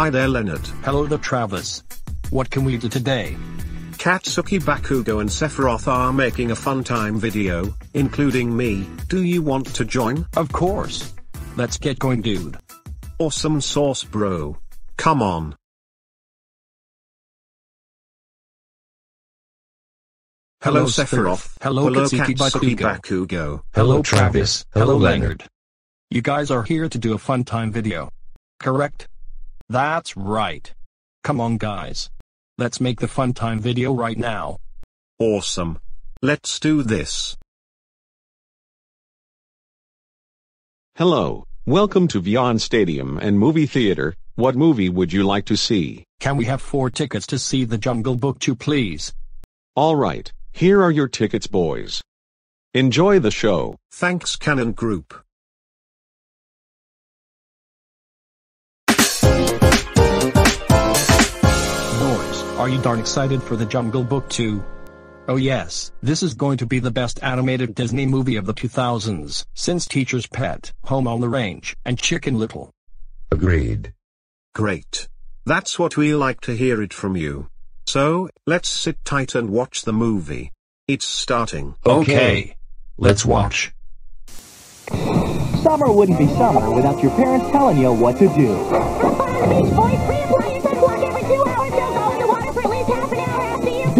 Hi there, Leonard. Hello there, Travis. What can we do today? Katsuki Bakugo and Sephiroth are making a fun time video, including me. Do you want to join? Of course. Let's get going, dude. Awesome sauce, bro. Come on. Hello, Sephiroth. Hello, Katsuki Katsuki Bakugo. Bakugo. Hello, Travis. Hello, Leonard. You guys are here to do a fun time video. Correct? That's right. Come on, guys. Let's make the fun time video right now. Awesome. Let's do this. Hello, welcome to Beyond Stadium and Movie Theater. What movie would you like to see? Can we have four tickets to see The Jungle Book 2, please? All right, here are your tickets, boys. Enjoy the show. Thanks, Cannon Group. Are you darn excited for The Jungle Book 2? Oh yes, this is going to be the best animated Disney movie of the 2000s, since Teacher's Pet, Home on the Range, and Chicken Little. Agreed. Great. That's what we like to hear it from you. So, let's sit tight and watch the movie. It's starting. Okay. Let's watch. Summer wouldn't be summer without your parents telling you what to do.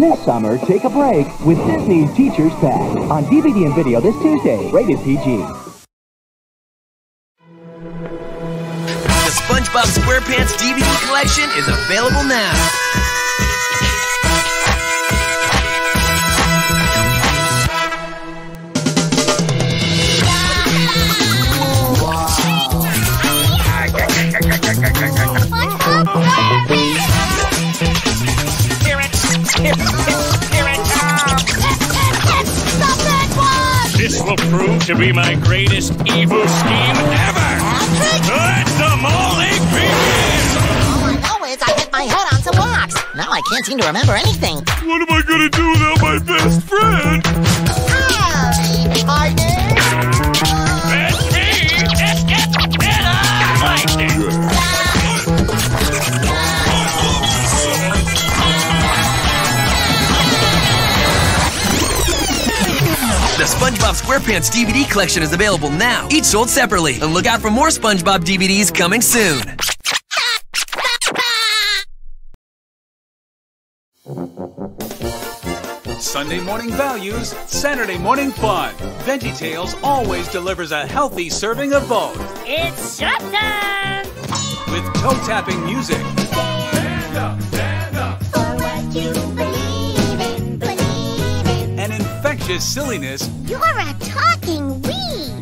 This summer, take a break with Disney's Teacher's Pet on DVD and video this Tuesday, rated PG. The SpongeBob SquarePants DVD collection is available now. This will prove to be my greatest evil scheme ever! Let the mauling begin! All I know is I hit my head on some rocks. Now I can't seem to remember anything. What am I gonna do without my best friend? Howdy, partner. SpongeBob SquarePants DVD collection is available now, each sold separately. And look out for more SpongeBob DVDs coming soon. Sunday morning values, Saturday morning fun. VeggieTales always delivers a healthy serving of both. It's showtime. With toe-tapping music, infectious silliness, You're a talking weed.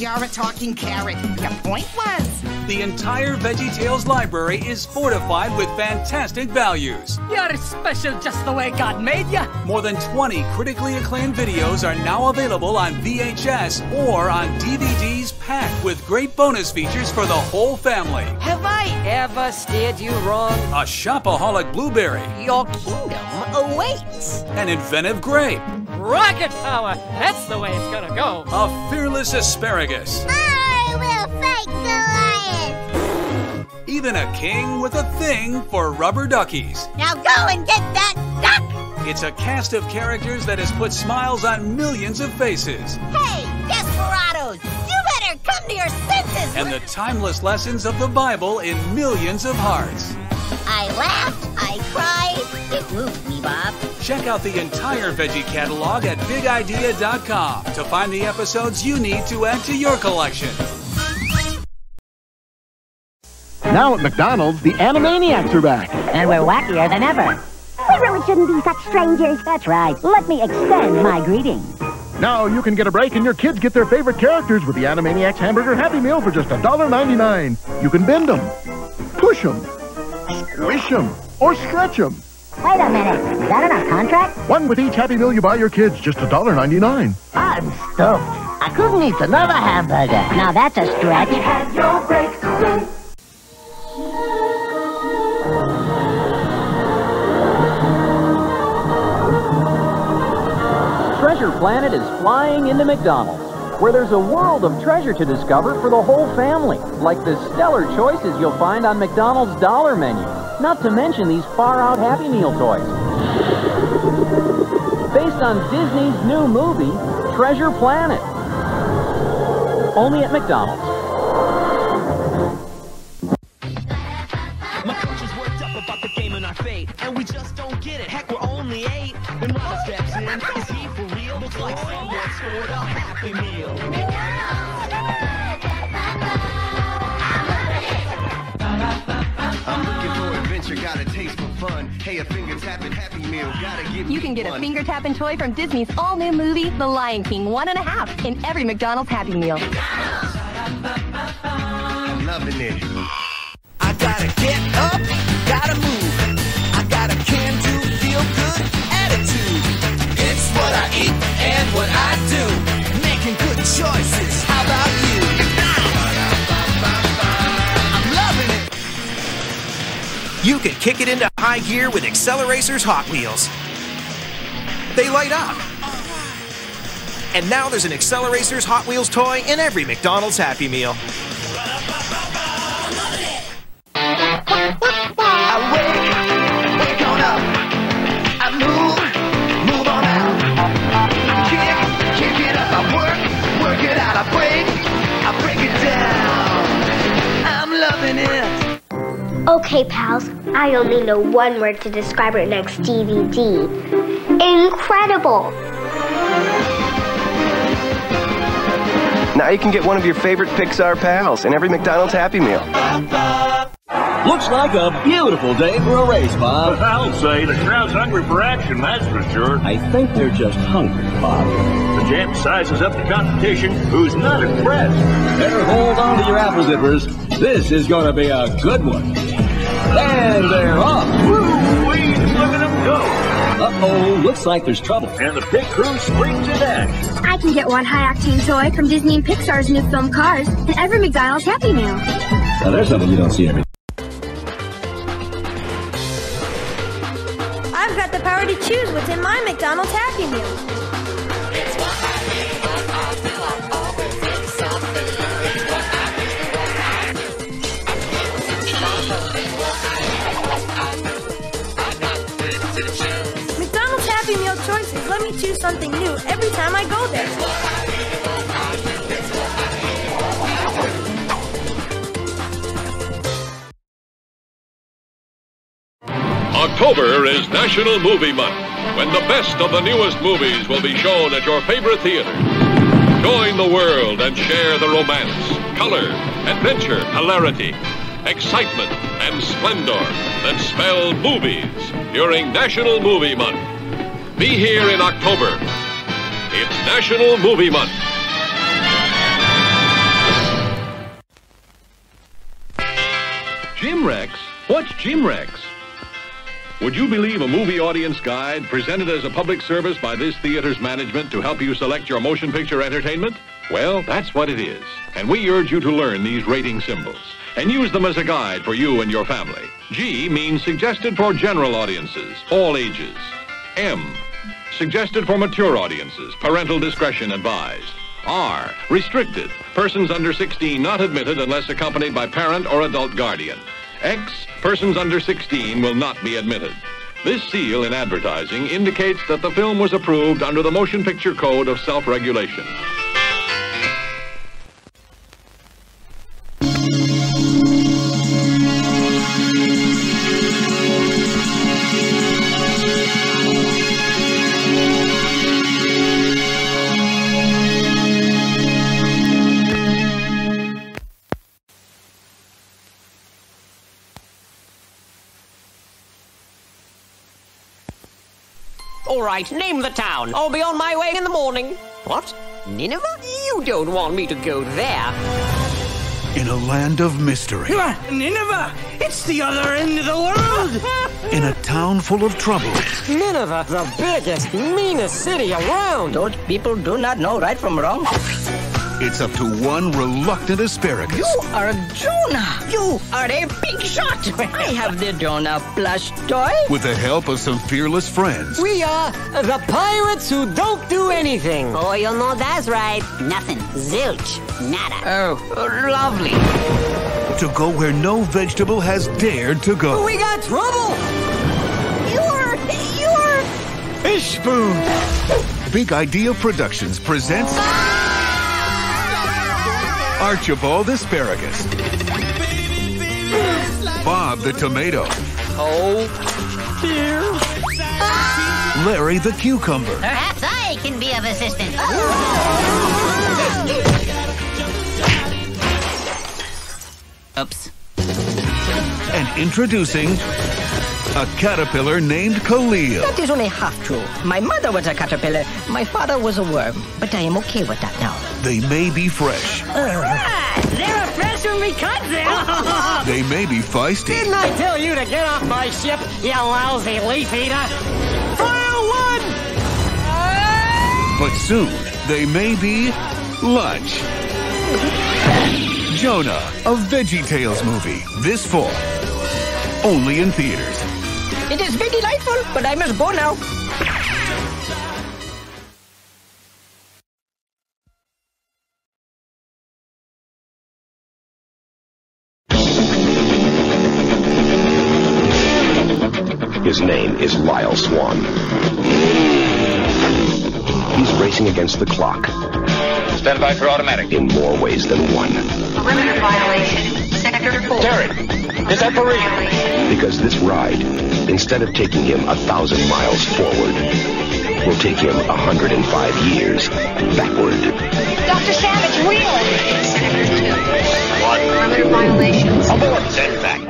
You're a talking carrot. Your point was. the entire VeggieTales library is fortified with fantastic values. You're special just the way God made you. More than 20 critically acclaimed videos are now available on VHS or on DVDs packed with great bonus features for the whole family. Have I ever steered you wrong? A shopaholic blueberry, Your kingdom awaits. an inventive grape, Rocket power. That's the way it's gonna go. a fearless asparagus, I will fight Goliath. even a king with a thing for rubber duckies. Now go and get that duck. It's a cast of characters that has put smiles on millions of faces, Hey, desperados, you better come to your senses. and the timeless lessons of the Bible in millions of hearts. I laughed, I cried. It moved me, Bob. Check out the entire veggie catalog at bigidea.com to find the episodes you need to add to your collection. Now at McDonald's, the Animaniacs are back. And we're wackier than ever. We really shouldn't be such strangers. That's right. Let me extend my greetings. Now you can get a break and your kids get their favorite characters with the Animaniacs Hamburger Happy Meal for just $1.99. You can bend them, push them, squish them, or stretch them. Wait a minute. Is that in our contract? One with each Happy Meal you buy your kids, just $1.99. I'm stoked. I couldn't eat another hamburger. Now that's a stretch. Treasure Planet is flying into McDonald's. where there's a world of treasure to discover for the whole family, like the stellar choices you'll find on McDonald's dollar menu. Not to mention these far-out Happy Meal toys. Based on Disney's new movie, Treasure Planet. Only at McDonald's. My coach is worked up about the game and our fate, and we just don't get it. Heck, we're only eight. When mother steps in, is he for real? Looks like someone scored a happy meal. For got a taste for fun. Hey, a finger tapping happy meal, gotta give You can get a finger tapping toy from Disney's all new movie, The Lion King, one and a half, in every McDonald's Happy Meal. I'm loving it. I gotta get up, gotta move. I got a can-do, feel-good attitude. It's what I eat and what I do. Making good choices. How about You can kick it into high gear with Acceleracers Hot Wheels. They light up. And now there's an Acceleracers Hot Wheels toy in every McDonald's Happy Meal. Okay, pals, I only know one word to describe our next DVD. Incredible! Now you can get one of your favorite Pixar pals in every McDonald's Happy Meal. Looks like a beautiful day for a race, Bob. I'll say the crowd's hungry for action, that's for sure. I think they're just hungry, Bob. The champ sizes up the competition. Who's not impressed? Better hold on to your apple zippers. This is going to be a good one. And they're off. Woo-wee, look at them go. Uh-oh, looks like there's trouble. And the pit crew springs in action. I can get one high octane toy from Disney and Pixar's new film Cars and every McDonald's Happy Meal. Now there's something you don't see every I've got the power to choose what's in my McDonald's Happy Meal. Me choose something new every time I go there. October is National Movie Month, when the best of the newest movies will be shown at your favorite theater. Join the world and share the romance, color, adventure, hilarity, excitement, and splendor that spell movies during National Movie Month. Be here in October. It's National Movie Month. Jim Rex? What's Jim Rex? Would you believe a movie audience guide presented as a public service by this theater's management to help you select your motion picture entertainment? Well, that's what it is. And we urge you to learn these rating symbols and use them as a guide for you and your family. G means suggested for general audiences, all ages. M, suggested for mature audiences, parental discretion advised. R, restricted, persons under 16 not admitted unless accompanied by parent or adult guardian. X, persons under 16 will not be admitted. This seal in advertising indicates that the film was approved under the Motion Picture Code of Self-Regulation. Right, name the town. I'll be on my way in the morning. What? Nineveh? You don't want me to go there. In a land of mystery, Nineveh! It's the other end of the world! in a town full of trouble, Nineveh, the biggest, meanest city around. Those people do not know right from wrong. It's up to one reluctant asparagus. You are a Jonah. You are a big shot. I have the Jonah plush toy. With the help of some fearless friends. We are the pirates who don't do anything. Oh, you know that's right. Nothing. Zilch. Nada. Oh, lovely. To go where no vegetable has dared to go. We got trouble. You're. You're. Fish Spoon. Big Idea Productions presents Archibald Asparagus. Bob the Tomato. Oh, dear. Larry the Cucumber. Perhaps I can be of assistance. Oops. And introducing a caterpillar named Khalil. That is only half true. My mother was a caterpillar. My father was a worm. But I am okay with that now. They may be fresh. They're a fresh when we cut them. They may be feisty. Didn't I tell you to get off my ship, you lousy leaf eater? Fire one! But soon, they may be lunch. Jonah, a Veggie Tales movie, this fall. Only in theaters. It has been delightful, but I must go now. Is Lyle Swann. He's racing against the clock. Stand by for automatic. In more ways than one. Perimeter violation. Sector 4. Terry, is that for real? Because this ride, instead of taking him a thousand miles forward, will take him a hundred and five years backward. Dr. Savage, wheel it. Sector 2. What? Perimeter violations. Abort. Send back.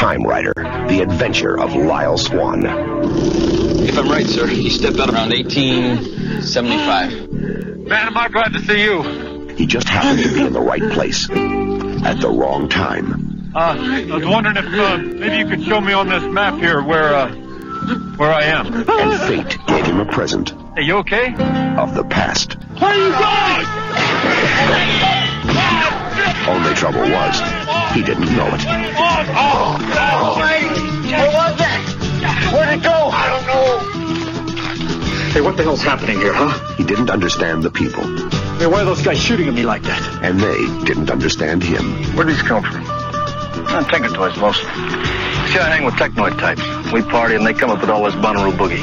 Time Rider, the adventure of Lyle Swann. If I'm right, sir, he stepped out around 1875. Man, am I glad to see you. He just happened to be in the right place at the wrong time. Uh, I was wondering if uh, maybe you could show me on this map here where uh, where I am. And fate gave him a present Hey, you okay? of the past. Where are you going? Only trouble was, he didn't know it. Oh, What was that? Where'd it go? I don't know. Hey, what the hell's happening here, huh? He didn't understand the people, Hey, why are those guys shooting at me like that? and they didn't understand him. Where'd these come from? Tinker Toys, mostly. See, I hang with technoid types. We party and they come up with all this Bonnaroo boogie.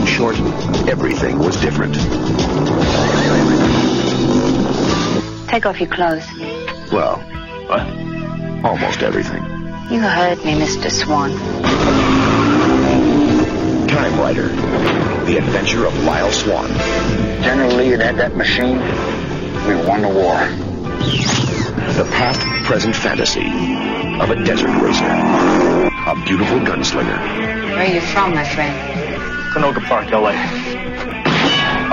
In short, everything was different. Take off your clothes. Well, almost everything. You heard me, Mr. Swann. Time Rider, the adventure of Lyle Swann. General Lee had had that machine. We won the war. The past present fantasy of a desert racer, a beautiful gunslinger, Where are you from, my friend? Canoga Park, L.A.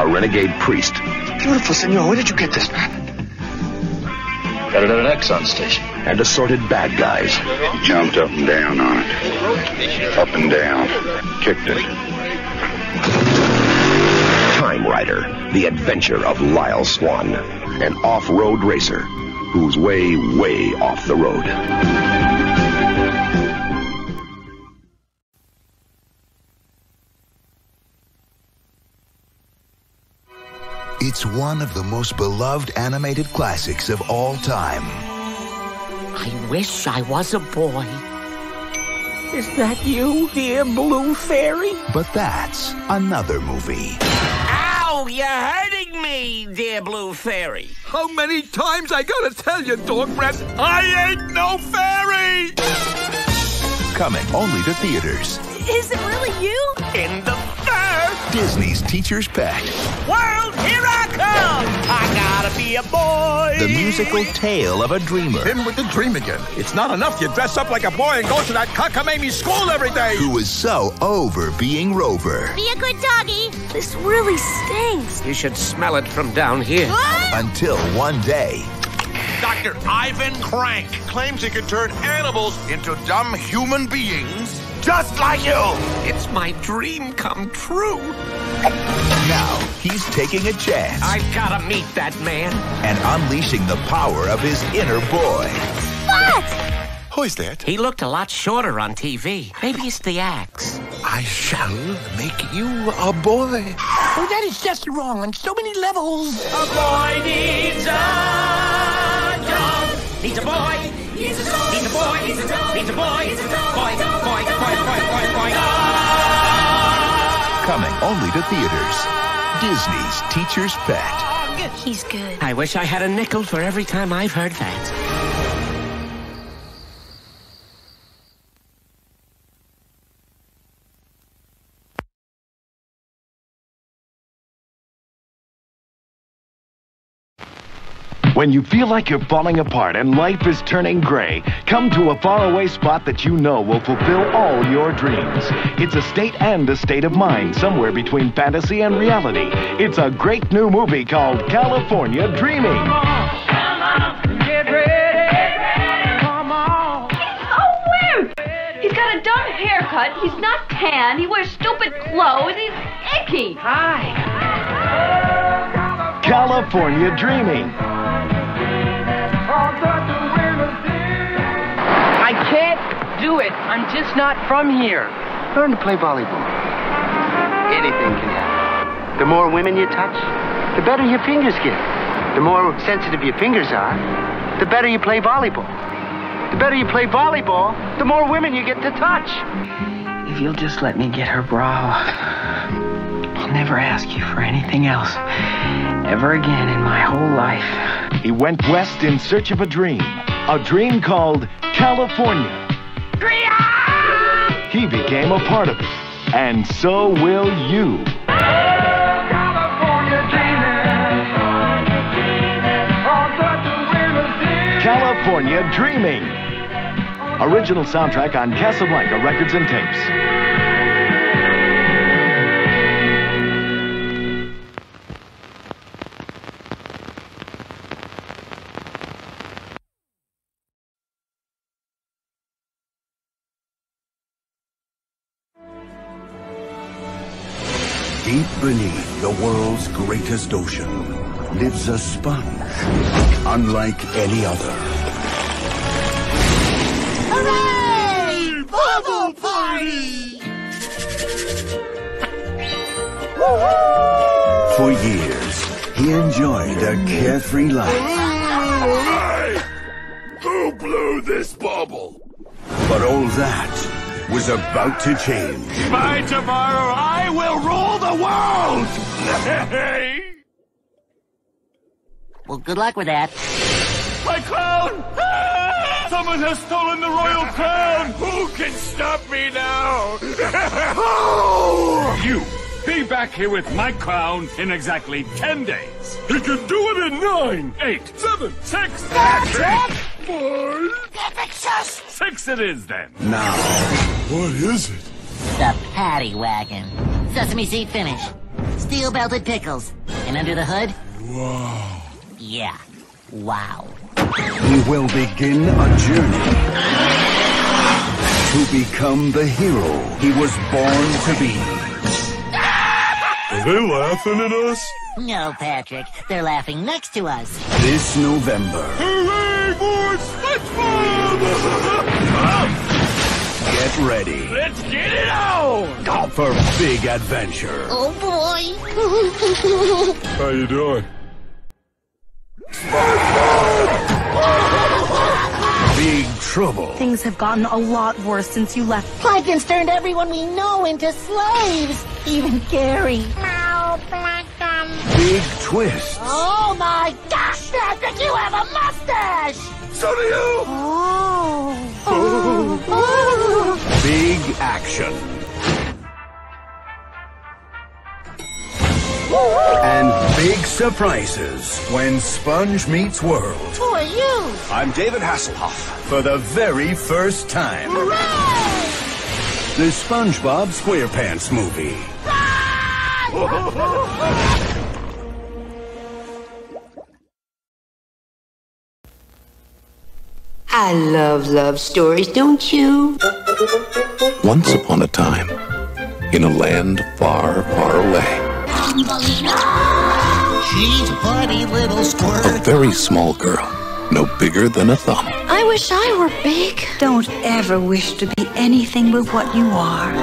a renegade priest, Beautiful, senor. Where did you get this map? Got it at an Exxon station. and assorted bad guys. Jumped up and down on it. Up and down. Kicked it. Time Rider, the adventure of Lyle Swann, an off-road racer who's way, way off the road. It's one of the most beloved animated classics of all time. I wish I was a boy. Is that you, dear Blue Fairy? But that's another movie. Ow! You're hurting me, dear Blue Fairy. How many times I gotta tell you, dog breath, I ain't no fairy! Coming only to theaters. Is it really you? In the fur! Disney's Teacher's Pet. World, here I come! I gotta be a boy! The musical tale of a dreamer. Him with the dream again. It's not enough you dress up like a boy and go to that cockamamie school every day! Who was so over being Rover. Be a good doggy. This really stinks. You should smell it from down here. Until one day, Dr. Ivan Krank claims he can turn animals into dumb human beings just like you! It's my dream come true. Now, he's taking a chance I've gotta meet that man. and unleashing the power of his inner boy. What? Who is that? He looked a lot shorter on TV. Maybe it's the axe. I shall make you a boy. Oh, that is just wrong on so many levels. A boy needs a dog. Needs a boy. Needs a dog. Needs a boy. Needs a dog. Needs a boy. Needs a dog. Coming only to theaters. Disney's Teacher's Pet. He's good. I wish I had a nickel for every time I've heard that. When you feel like you're falling apart and life is turning gray, come to a faraway spot that you know will fulfill all your dreams. It's a state and a state of mind somewhere between fantasy and reality. It's a great new movie called California Dreaming. Oh, weird! He's got a dumb haircut. He's not tan. He wears stupid clothes. He's icky. Hi. California Dreaming. I can't do it. I'm just not from here. Learn to play volleyball. Anything can happen. The more women you touch, the better your fingers get. The more sensitive your fingers are, the better you play volleyball. The better you play volleyball, the more women you get to touch. If you'll just let me get her bra, I'll never ask you for anything else ever again in my whole life. He went west in search of a dream. A dream called California. He became a part of it. And so will you. California Dreaming. Original soundtrack on Casablanca Records and Tapes. Greatest ocean lives a sponge unlike any other. Hooray! Bubble party! For years, he enjoyed a carefree life. Hey! Who blew this bubble? But all that was about to change. By tomorrow, I will rule the world! Well, good luck with that. My crown! Ah! Someone has stolen the royal crown! Who can stop me now? You be back here with my crown in exactly ten days. He can do it in nine, Eight, seven, six, That's five, five. six it is then. Now, What is it? The paddy wagon. Sesame seed finish. Steel belted pickles. And under the hood? Wow. Yeah. Wow. We will begin a journey to become the hero he was born to be. Are they laughing at us? No, Patrick. They're laughing next to us. This November, Hooray for SpongeBob! get ready Let's get it on! Go for big adventure. Oh, boy. How you doing? Big trouble. Things have gotten a lot worse since you left. Plankton's turned everyone we know into slaves. Even Gary. Big twist. Oh, my gosh, Patrick, you have a mustache! So do you! Oh. Big action. And big surprises when Sponge meets World. Who are you? I'm David Hasselhoff for the very first time. The SpongeBob SquarePants movie. I love love stories, don't you? Once upon a time, in a land far, far away, She's a funny little a very small girl, no bigger than a thumb, I wish I were big. Don't ever wish to be anything but what you are.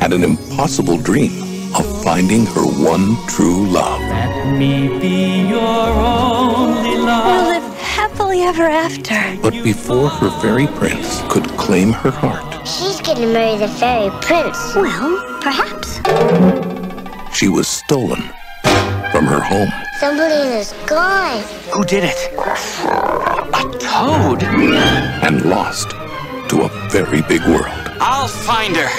had an impossible dream of finding her one true love. Let me be your only love. We'll love. live happily ever after. But before her fairy prince could claim her heart, She's gonna marry the fairy prince. Well, perhaps. she was stolen from her home. Thumbelina's gone. Who did it? A toad. And lost to a very big world. I'll find her.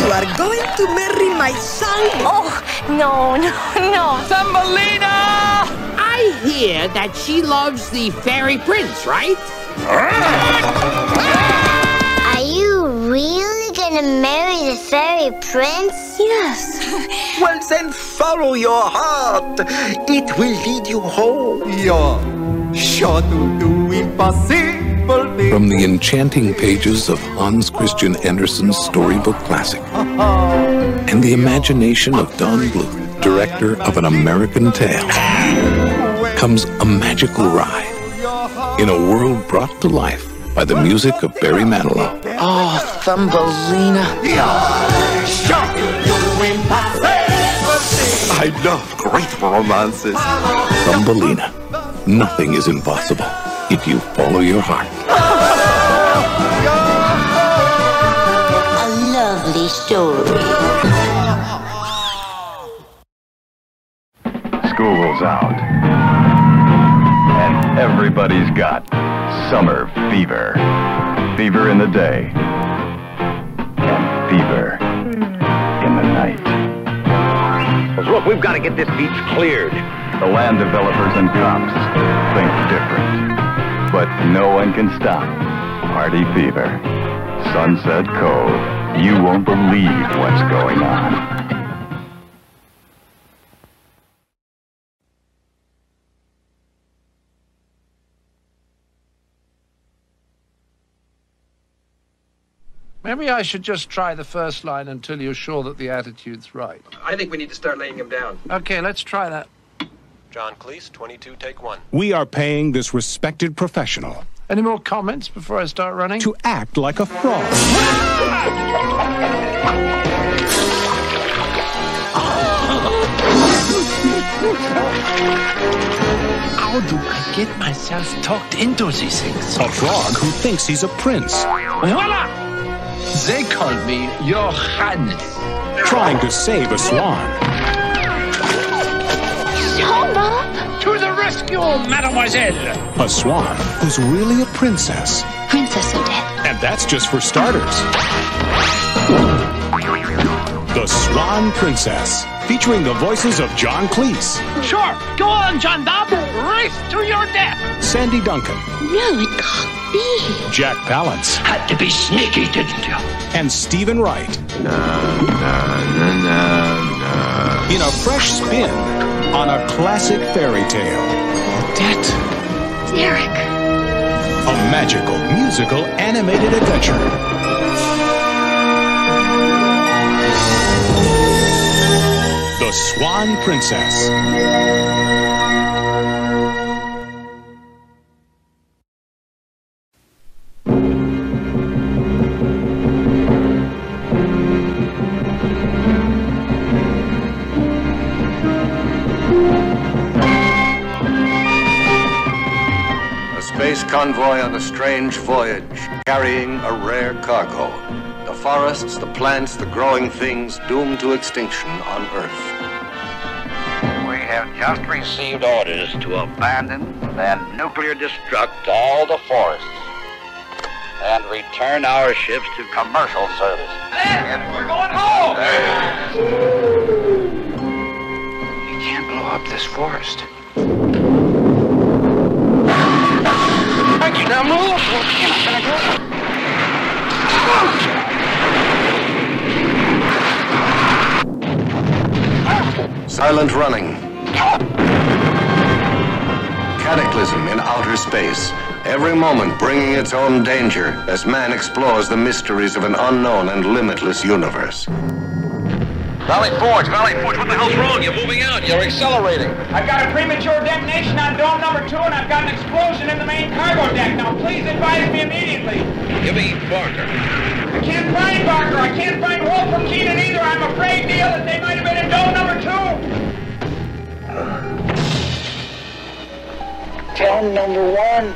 You are going to marry my son? Oh, no, no, no. Thumbelina! I hear that she loves the fairy prince, right? Are you really gonna marry the fairy prince? Yes. Well, then follow your heart. It will lead you home. You're sure to do impossible things. From the enchanting pages of Hans Christian Andersen's storybook classic and the imagination of Don Bluth, director of An American Tail, comes a magical ride in a world brought to life by the music of Barry Manilow. Oh, Thumbelina. I love great romances. Thumbelina. Nothing is impossible if you follow your heart. A lovely story. School's out. Everybody's got summer fever. Fever in the day. And fever in the night. Look, we've got to get this beach cleared. The land developers and cops think different. But no one can stop Party Fever. Sunset Cove. You won't believe what's going on. Maybe I should just try the first line until you're sure that the attitude's right. I think we need to start laying him down. Okay, let's try that. John Cleese, 22, take one. We are paying this respected professional Any more comments before I start running? to act like a fraud. How do I get myself talked into these things? A frog who thinks he's a prince, Voila! They called me Your Highness. trying to save a swan. To the rescue, mademoiselle! A swan who's really a princess. Princess Odette. And that's just for starters. The Swan Princess, featuring the voices of John Cleese, Sure, go on, Jean-Bob. Race to your death. Sandy Duncan, No, it can't be. Jack Palance, Had to be sneaky, didn't you? and Steven Wright. In a fresh spin on a classic fairy tale. Death. Derek. A magical, musical, animated adventure. The Swan Princess. A space convoy on a strange voyage, carrying a rare cargo. The forests, the plants, the growing things doomed to extinction on Earth. We have just received orders to abandon and nuclear destruct all the forests and return our ships to commercial service. we're going home! You can't blow up this forest. Thank you. Now move! Silent running. Cataclysm in outer space. every moment bringing its own danger as man explores the mysteries of an unknown and limitless universe. Valley Forge, Valley Forge, what the hell's wrong? You're moving out. You're accelerating. I've got a premature detonation on dome number two, and I've got an explosion in the main cargo deck. Now, please advise me immediately. Give me Barker. I can't find Barker. I can't find Wolf or Keenan either. I'm afraid, Neil, that they might have been in dome number two. Dome number one.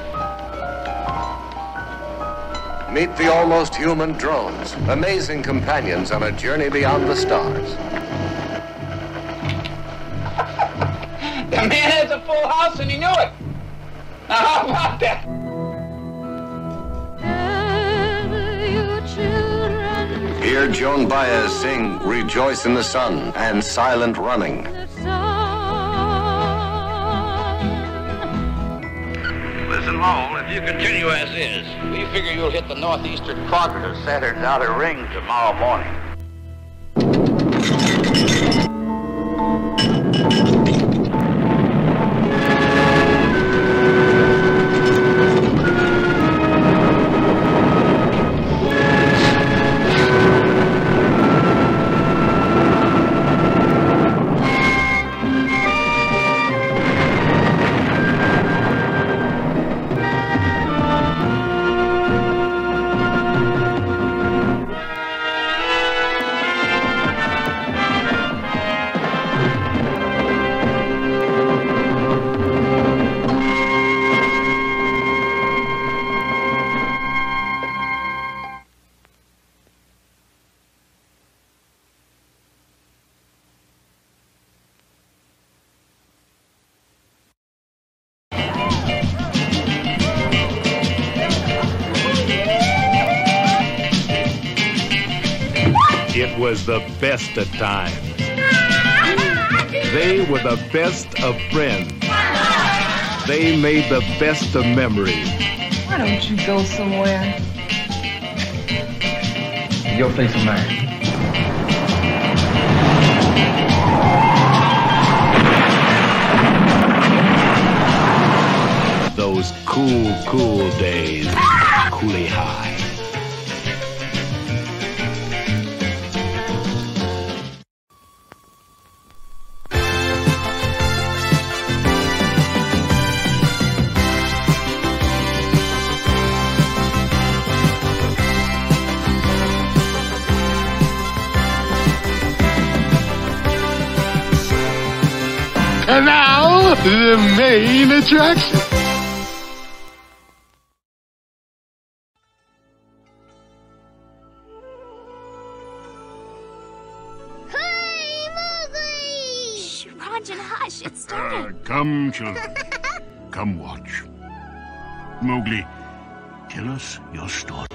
Meet the almost human drones, amazing companions on a journey beyond the stars. The man has a full house, and he knew it. Now, how about that? Hear Joan Baez sing Rejoice in the Sun and Silent Running. If you continue as is, we figure you'll hit the northeastern quadrant of Saturn's outer ring tomorrow morning. Was the best of times. They were the best of friends. They made the best of memories. Why don't you go somewhere? Your place or mine? Those cool, cool days. Cooley High. The main attraction. Shh, Ranjan, hush. It Uh, come, children. come watch. Mowgli, tell us your story.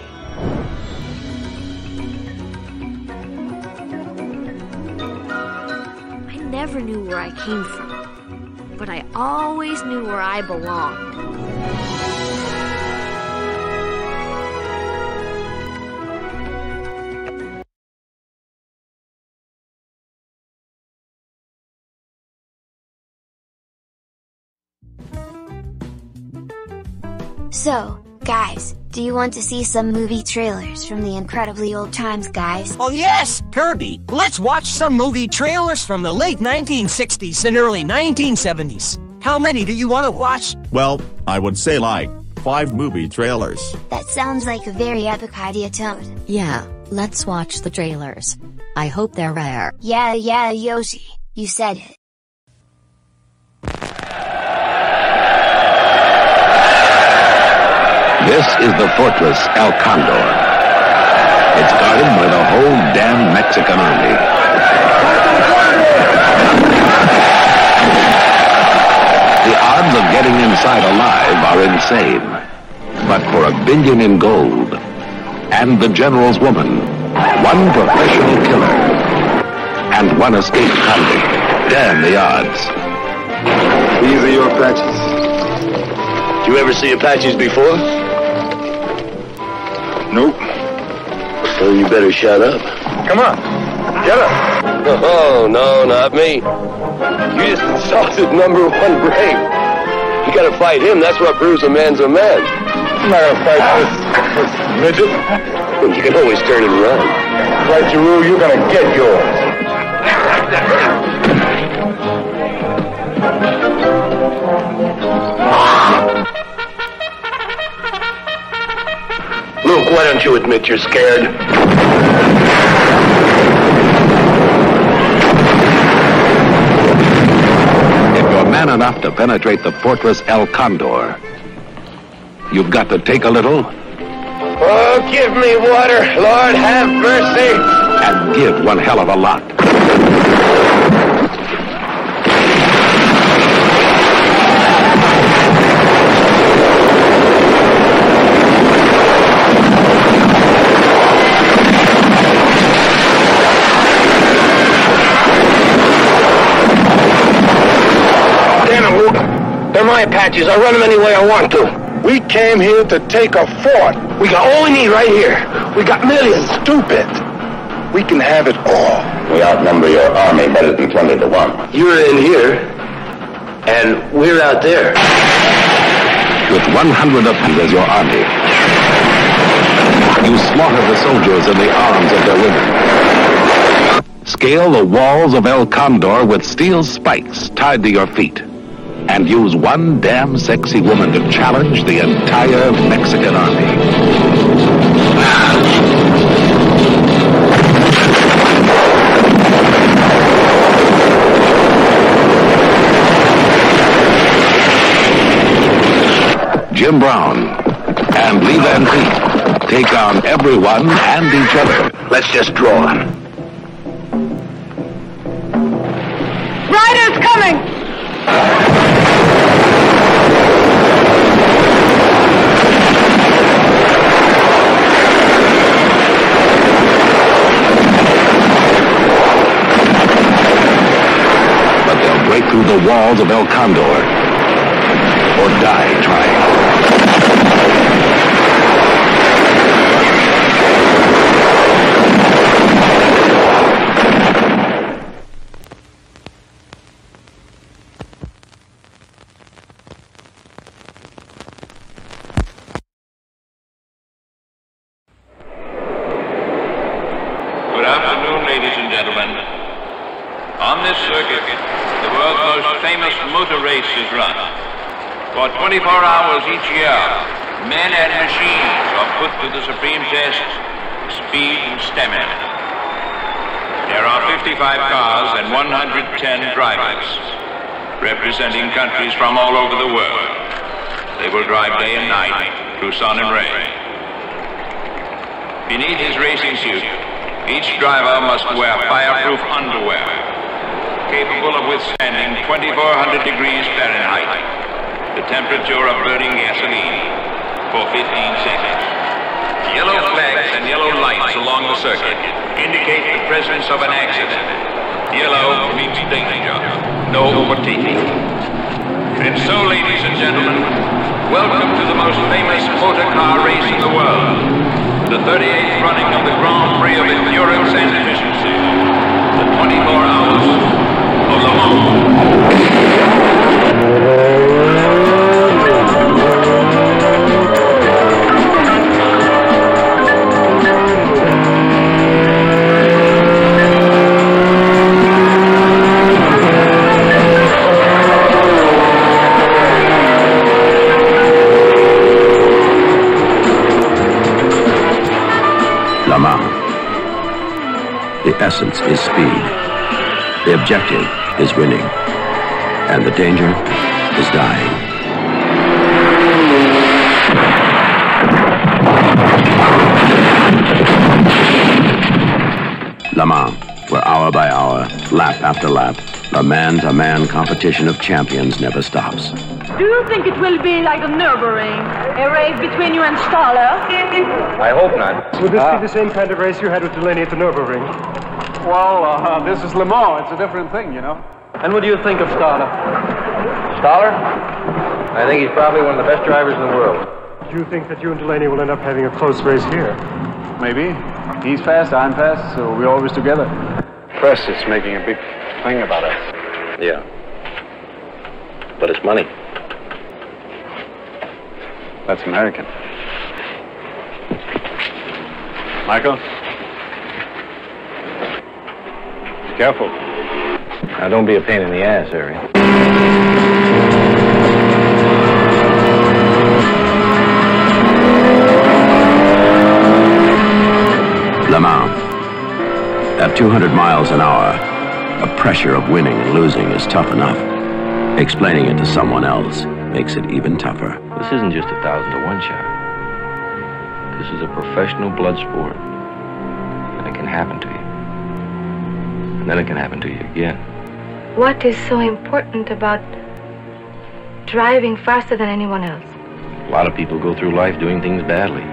I never knew where I came from, but I always knew where I belonged. So, guys, do you want to see some movie trailers from the incredibly old times, guys? Oh, yes, Kirby. Let's watch some movie trailers from the late 1960s and early 1970s. How many do you want to watch? Well, I would say like five movie trailers. That sounds like a very epic idea, Toad. Yeah, let's watch the trailers. I hope they're rare. Yeah, yeah, Yoshi. You said it. This is the fortress El Condor. It's guarded by the whole damn Mexican army. The odds of getting inside alive are insane. But for a billion in gold, and the general's woman, one professional killer, and one escaped convict, damn the odds. These are your Apaches. Did you ever see Apaches before? Nope. So you better shut up. Come on. Get up. Oh, no, not me. You just insulted number one brave. You gotta fight him. That's what proves a man's a man. I'm not gonna fight this, this midget. You can always turn and run. Fight Jaroo, you're gonna get yours. Luke, why don't you admit you're scared? If you're man enough to penetrate the fortress El Condor, you've got to take a little Oh, give me water. Lord, have mercy. and give one hell of a lot. Damn it, Luke. They're my Apaches. I'll run them any way I want to. We came here to take a fort. We got all we need right here. We got millions. Stupid. We can have it all. We outnumber your army better than 20 to 1. You're in here, and we're out there. With 100 of them as your army, you slaughter the soldiers in the arms of their women. Scale the walls of El Condor with steel spikes tied to your feet. And use one damn sexy woman to challenge the entire Mexican army. Jim Brown and Lee Van Cleef take on everyone and each other. Let's just draw. Riders coming! But they'll break through the walls of El Condor or die trying. Good afternoon, ladies and gentlemen. On this circuit, the world's most famous motor race is run. For 24 hours each year, men and machines are put to the supreme test, speed and stamina. There are 55 cars and 110 drivers, representing countries from all over the world. They will drive day and night through sun and rain. Beneath his racing suit, each driver must wear fireproof underwear, capable of withstanding 2400 degrees Fahrenheit, the temperature of burning gasoline, for 15 seconds. Yellow flags and yellow lights along the circuit indicate the presence of an accident. Yellow means danger, no overtaking. And so, ladies and gentlemen, welcome to the most famous motor car race in the world. The 38th running of the Grand Prix of Endurance and Efficiency. The 24 hours of Le Mans. Essence is speed. The objective is winning. And the danger is dying. Le Mans, where hour by hour, lap after lap, the man-to-man competition of champions never stops. Do you think it will be like the Nürburgring? A race between you and Stahler? I hope not. Would this Ah. be the same kind of race you had with Delaney at the Nürburgring? Well, uh, this is Le Mans. It's a different thing, you know. And what do you think of Stahler? Stoller? I think he's probably one of the best drivers in the world. Do you think that you and Delaney will end up having a close race here? Maybe. He's fast, I'm fast, so we're always together. Press is making a big thing about us. Yeah. But it's money. That's American. Michael? Careful. Now, don't be a pain in the ass, Harry. Le Mans. At 200 miles an hour, the pressure of winning and losing is tough enough. Explaining it to someone else makes it even tougher. This isn't just a thousand to one shot. This is a professional blood sport. And it can happen to you. And then it can happen to you again. What is so important about driving faster than anyone else? A lot of people go through life doing things badly.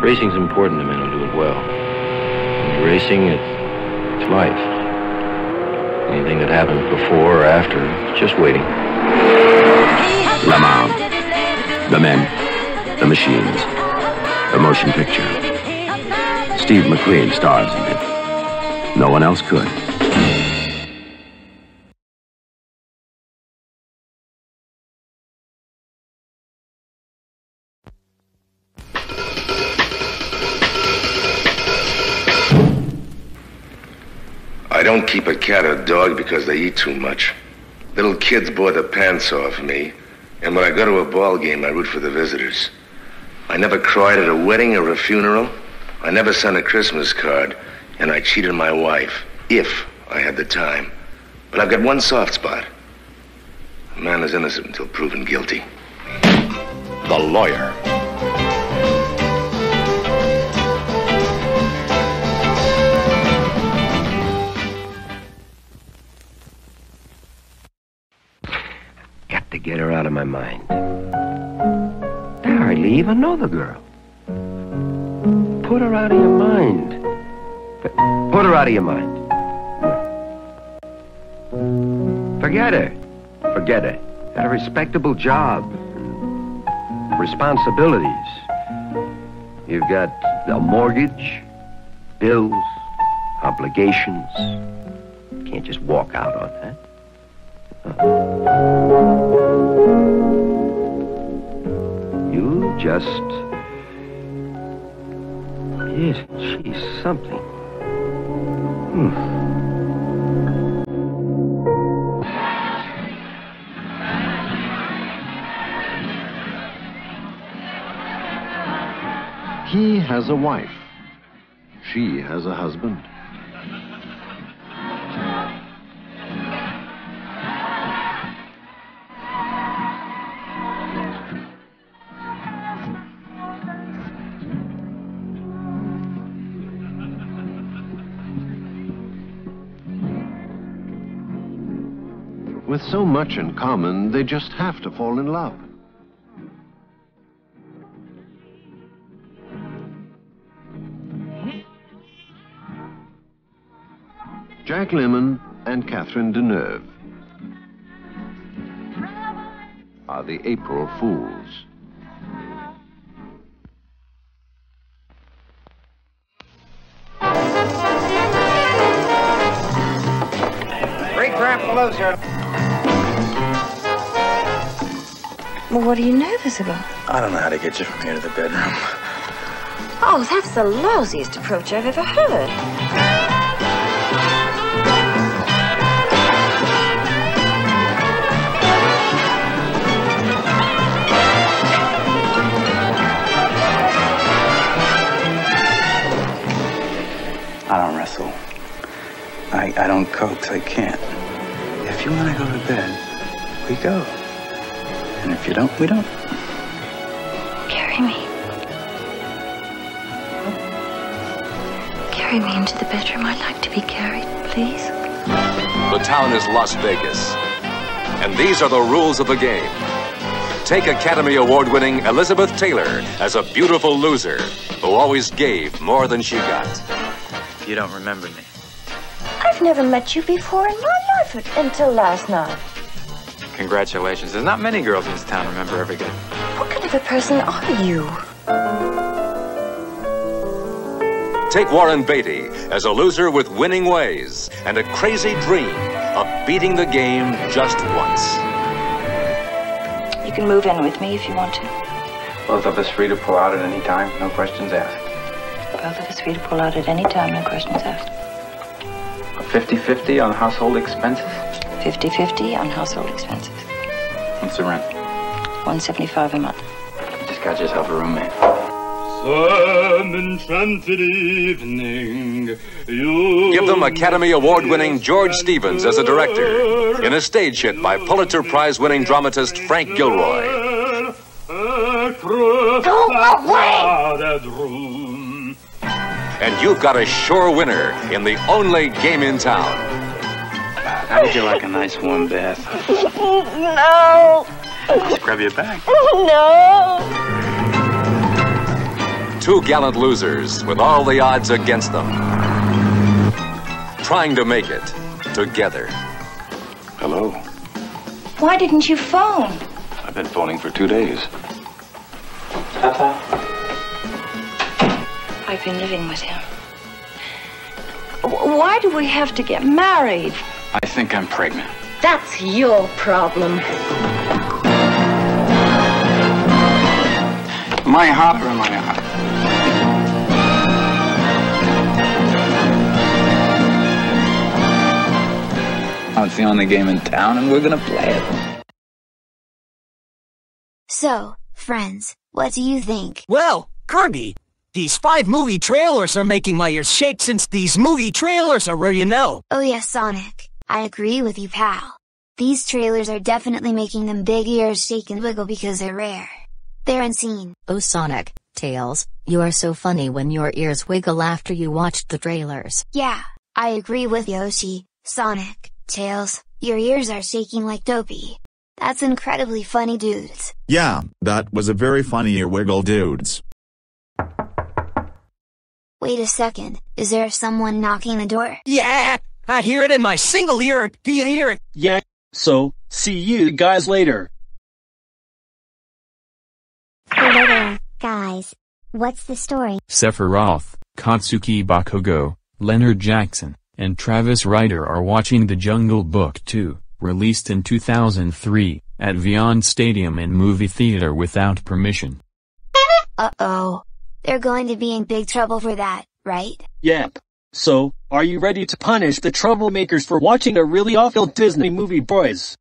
Racing's important to men who do it well. You're racing, it's, it's life. Anything that happens before or after, it's just waiting. Le Mans. The men, the machines, the motion picture. Steve McQueen stars in it. No one else could. I don't keep a cat or dog because they eat too much. Little kids bore the pants off me, and when I go to a ball game, I root for the visitors. I never cried at a wedding or a funeral. I never sent a Christmas card, and I cheated my wife, if I had the time. But I've got one soft spot. A man is innocent until proven guilty. The lawyer. Got to get her out of my mind. I hardly even know the girl. Put her out of your mind. Put her out of your mind. Forget her. Forget her. Got a respectable job. Responsibilities. You've got a mortgage, bills, obligations. Can't just walk out on that. You just. Yes, she's something. He has a wife. She has a husband. So much in common, they just have to fall in love. Jack Lemmon and Catherine Deneuve are the April Fools. Great grandpa loser. Well, what are you nervous about? I don't know how to get you from here to the bedroom. Oh, that's the lousiest approach I've ever heard. I don't wrestle. I, I don't coax. I can't. If you want to go to bed, we go. And if you don't, we don't. Carry me. Carry me into the bedroom. I'd like to be carried, please. The town is Las Vegas. And these are the rules of the game. Take Academy Award winning Elizabeth Taylor as a beautiful loser who always gave more than she got. You don't remember me. I've never met you before in my life until last night. Congratulations. There's not many girls in this town remember everything. What kind of a person are you? Take Warren Beatty as a loser with winning ways and a crazy dream of beating the game just once. You You can move in with me if you want to. Both of us free to pull out at any time, no questions asked. Both of us free to pull out at any time, no questions asked. A 50-50 on household expenses? 50-50 on household expenses. What's the rent? 175 a month. You just got yourself a roommate. Some enchanted evening, you Give them Academy Award winning George Stevens as a director in a stage hit by Pulitzer Prize winning dramatist Frank Gilroy. Go away! And you've got a sure winner in the only game in town. How would you like a nice warm bath? no. Grab your bag. No. Two gallant losers with all the odds against them. Trying to make it together. Hello. Why didn't you phone? I've been phoning for two days. Papa? I've been living with him. Why do we have to get married? I think I'm pregnant. That's your problem. Am I hot or am I hot? Oh, it's the only game in town, and we're gonna play it. So, friends, what do you think? Well, Kirby, these five movie trailers are making my ears shake since these movie trailers are where you know. Oh yes, Sonic. I agree with you, pal. These trailers are definitely making them big ears shake and wiggle because they're rare. They're unseen. Oh Sonic, Tails, you are so funny when your ears wiggle after you watched the trailers. Yeah, I agree with Yoshi, Sonic, Tails, your ears are shaking like dopey. That's incredibly funny dudes. Yeah, that was a very funny ear wiggle dudes. Wait a second, is there someone knocking the door? Yeah, I hear it in my single ear. Do you hear it? Yeah, so, see you guys later. Hello there, guys. What's the story? Sephiroth, Katsuki Bakugo, Leonard Jackson, and Travis Ryder are watching The Jungle Book 2, released in 2003, at Vyond Stadium in movie theater without permission. Uh-oh. They're going to be in big trouble for that, right? Yep. So, are you ready to punish the troublemakers for watching a really awful Disney movie, boys?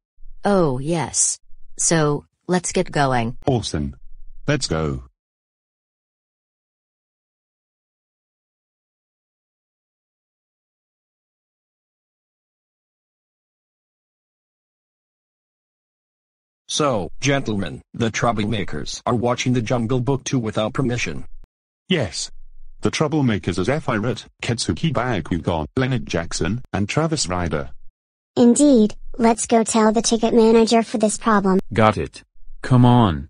Oh yes. So, let's get going. Awesome. Let's go. So, gentlemen, the troublemakers are watching the Jungle Book 2 without permission. Yes. The troublemakers are Sephiroth, Katsuki Bakugo, Leonard Jackson, and Travis Ryder. Indeed, let's go tell the ticket manager for this problem. Got it. Come on.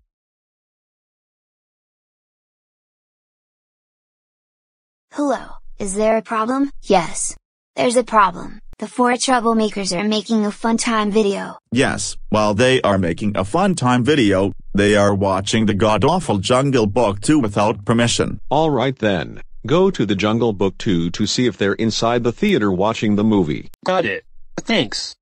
Hello, is there a problem? Yes. There's a problem. The four troublemakers are making a fun time video. Yes, while they are making a fun time video, they are watching the god-awful Jungle Book 2 without permission. Alright then, go to the Jungle Book 2 to see if they're inside the theater watching the movie. Got it. Thanks.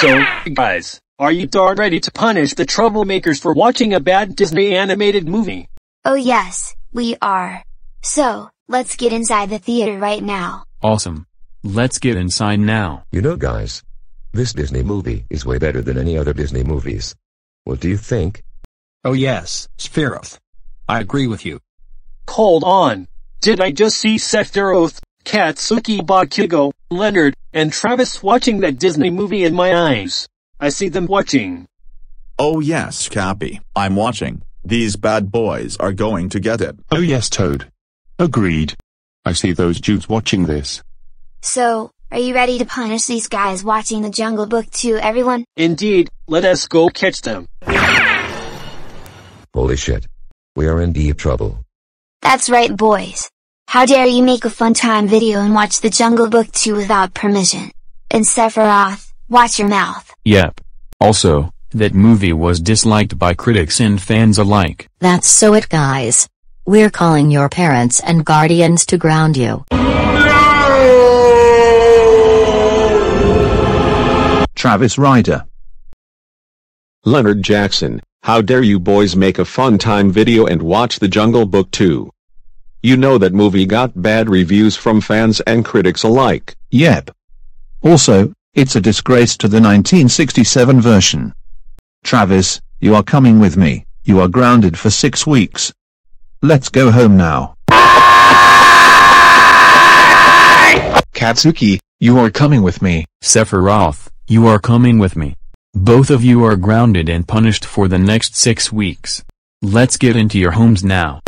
So, guys, are you darn ready to punish the troublemakers for watching a bad Disney animated movie? Oh yes, we are. So, let's get inside the theater right now. Awesome. Let's get inside now. You know guys, this Disney movie is way better than any other Disney movies. What do you think? Oh yes, Sephiroth. I agree with you. Hold on. Did I just see Sephiroth, Katsuki Bakugo, Leonard, and Travis watching that Disney movie in my eyes? I see them watching. Oh yes, Cappy, I'm watching. These bad boys are going to get it. Oh yes, Toad. Agreed. I see those dudes watching this. So, are you ready to punish these guys watching the Jungle Book 2 everyone? Indeed, let us go catch them. Holy shit. We are in deep trouble. That's right boys. How dare you make a fun time video and watch the Jungle Book 2 without permission? And Sephiroth, Watch your mouth. Yep. Also, that movie was disliked by critics and fans alike. That's so it guys. We're calling your parents and guardians to ground you. No! Travis Ryder Leonard Jackson, how dare you boys make a fun time video and watch The Jungle Book 2. You know that movie got bad reviews from fans and critics alike. Yep. Also, it's a disgrace to the 1967 version. Travis, you are coming with me, you are grounded for six weeks. Let's go home now. Katsuki, you are coming with me. Sephiroth, you are coming with me. Both of you are grounded and punished for the next six weeks. Let's get into your homes now.